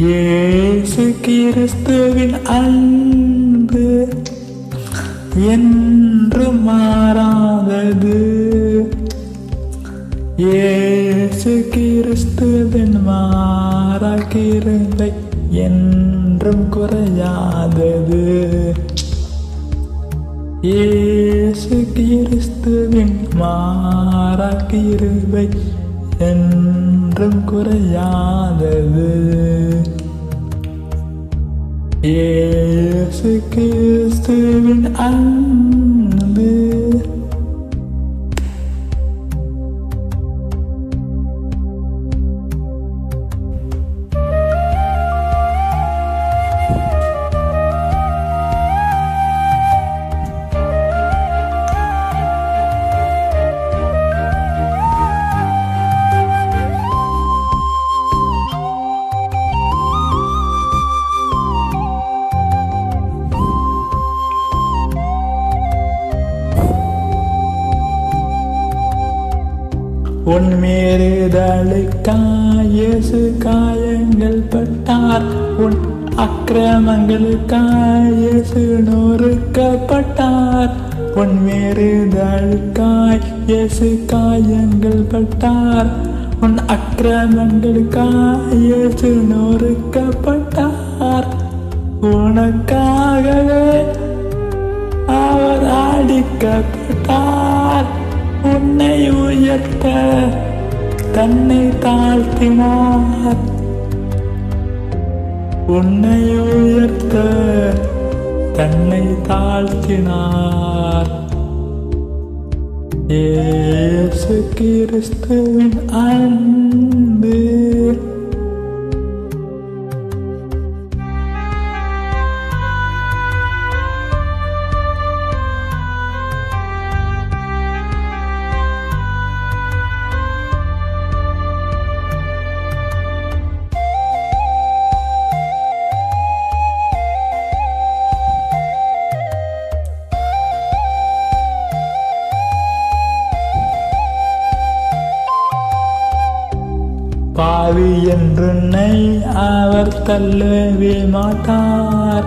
இயேசு கிறிஸ்துவின் அன்பு என்று மாறாதது. இயேசு கிறிஸ்துவின் மாறா கிருந்தை என்றும் குறையாதது. இயேசு கிறிஸ்துவின் மாறா என் மாற்றம் குறையாதது. ஏசு கிறிஸ்துவின் அன்பு உன் மீறுதலுக்காய் இயேசு காயங்கள் பட்டார். உன் அக்கிரமங்களுக்காய் இயேசு நொறுக்கப்பட்டார். உன் மீறுதலுக்காய் இயேசு காயங்கள் பட்டார். உன் அக்கிரமங்களுக்காய் இயேசு நொறுக்கப்பட்டார். உனக்காகவே அவர் அடிக்கப்பட்டார் உன்னை உயர்த்த தன்னை தாழ்த்தினார் உன்னை உயர்த்த தன்னை தாழ்த்தினார். ஏசு கிறிஸ்துவின் அன்பு. பாவி என்றுன்னை அவர் தள்ளவே மாட்டார்.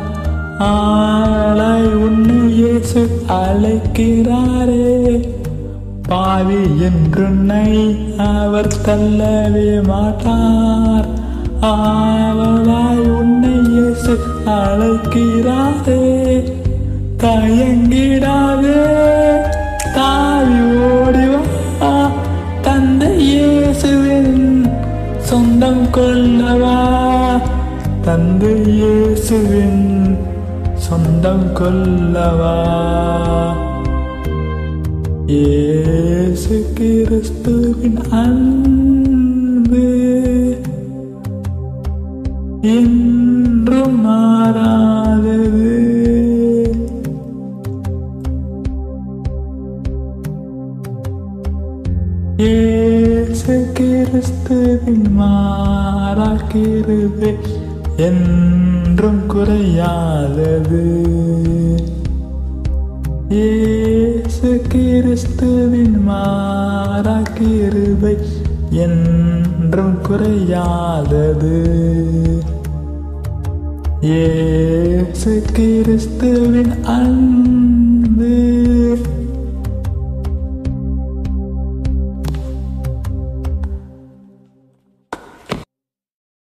ஆளாய் உன்னை இயேசு அழைக்கிறாரே. பாவி என்றுன்னை அவர் தள்ளவே மாட்டார். ஆவலாய் உன்னை இயேசு அழைக்கிறாரே. தயங்கிடாதே. கொள்ளவா தந்தை இயேசுவின் சொந்தம் கொள்ளவா? இயேசு கிறிஸ்துவின் அன்பு இயேசு கிறிஸ்துவின் மாறாக்கிறது என்றும் குறையாதது. இயேசு கிறிஸ்துவின் மாறா என்றும் குறையாதது. இயேசு கிறிஸ்துவின் அன்பு